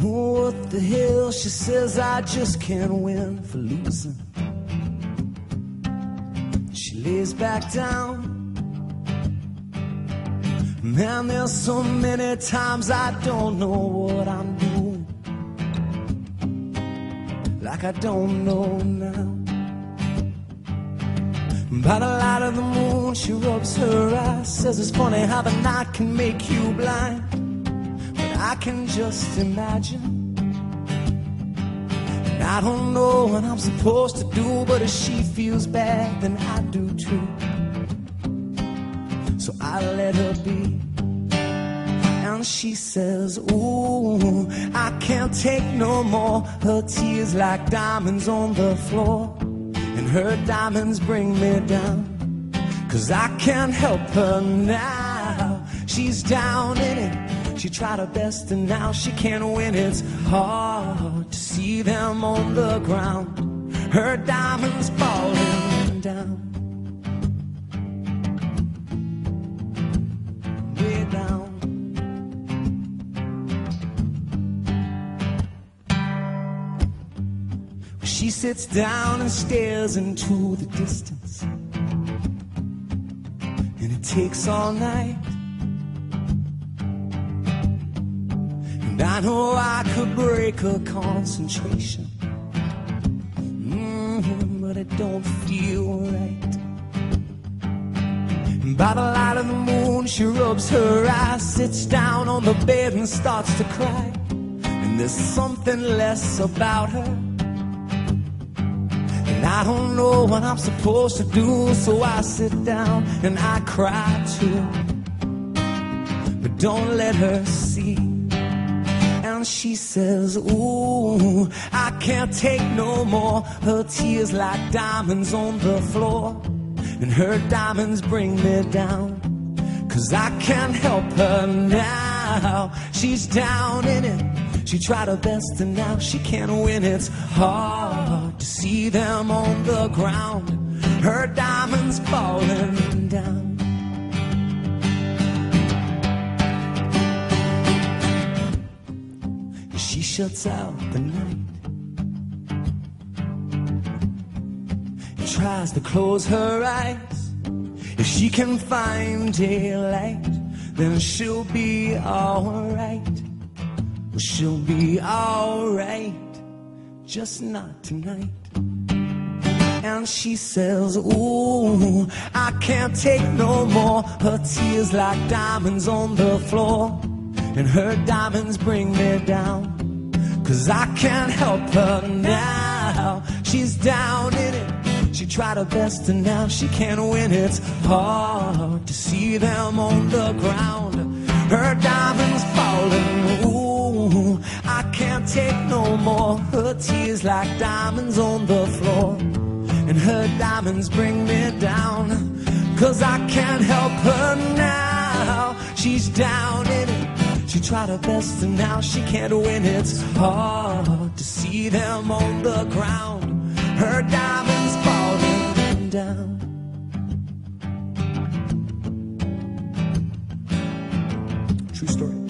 What the hell? She says I just can't win for losing. She lays back down. Man, there's so many times I don't know what I'm doing. Like I don't know now. By the light of the moon, she rubs her eyes. Says it's funny how the night can make you blind. I can just imagine. And I don't know what I'm supposed to do, but if she feels bad, then I do too. So I let her be. And she says, Ooh, I can't take no more. Her tears like diamonds on the floor. And her diamonds bring me down. Cause I can't help her now. She's down in it. She tried her best and now she can't win. It's hard to see them on the ground. Her diamonds falling down. She sits down and stares into the distance. And it takes all night. I know I could break her concentration. Mhm, but it don't feel right. By the light of the moon, she rubs her eyes, sits down on the bed and starts to cry. And there's something less about her. And I don't know what I'm supposed to do, so I sit down and I cry too. But don't let her see. And she says, Ooh, I can't take no more. Her tears like diamonds on the floor. And her diamonds bring me down. Cause I can't help her now. She's down in it. She tried her best and now she can't win. It's hard to see them on the ground. Her diamonds falling down. Shuts out the night. And tries to close her eyes. If she can find daylight, then she'll be alright. Well, she'll be alright, just not tonight. And she says, Ooh, I can't take no more. Her tears like diamonds on the floor. And her diamonds bring me down. Cause I can't help her now. She's down in it. She tried her best and now she can't win. It's hard to see them on the ground. Her diamonds falling. Ooh, I can't take no more. Her tears like diamonds on the floor. And her diamonds bring me down. Cause I can't help her now. She's down in it. She tried her best and now she can't win. It's hard to see them on the ground. Her diamonds falling down. True story.